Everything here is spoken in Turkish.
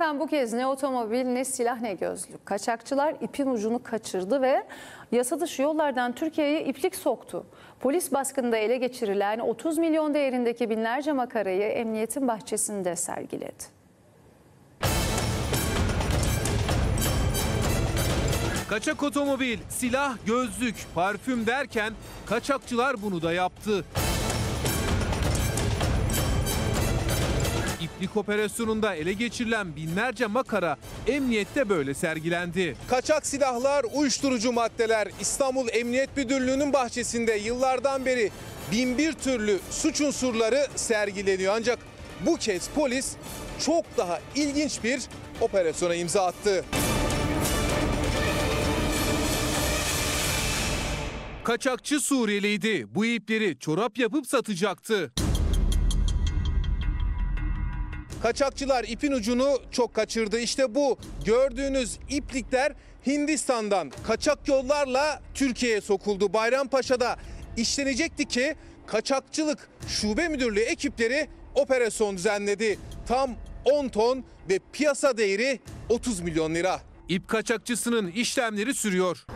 Efendim bu kez ne otomobil ne silah ne gözlük. Kaçakçılar ipin ucunu kaçırdı ve yasa dışı yollardan Türkiye'ye iplik soktu. Polis baskında ele geçirilen 30 milyon değerindeki binlerce makarayı emniyetin bahçesinde sergiledi. Kaçak otomobil, silah, gözlük, parfüm derken kaçakçılar bunu da yaptı. İplik operasyonunda ele geçirilen binlerce makara emniyette böyle sergilendi. Kaçak silahlar, uyuşturucu maddeler İstanbul Emniyet Müdürlüğü'nün bahçesinde yıllardan beri bin bir türlü suç unsurları sergileniyor. Ancak bu kez polis çok daha ilginç bir operasyona imza attı. Kaçakçı Suriyeliydi. Bu ipleri çorap yapıp satacaktı. Kaçakçılar ipin ucunu çok kaçırdı. İşte bu gördüğünüz iplikler Hindistan'dan kaçak yollarla Türkiye'ye sokuldu. Bayrampaşa'da işlenecekti ki kaçakçılık şube müdürlüğü ekipleri operasyon düzenledi. Tam 10 ton ve piyasa değeri 30 milyon lira. İp kaçakçısının işlemleri sürüyor.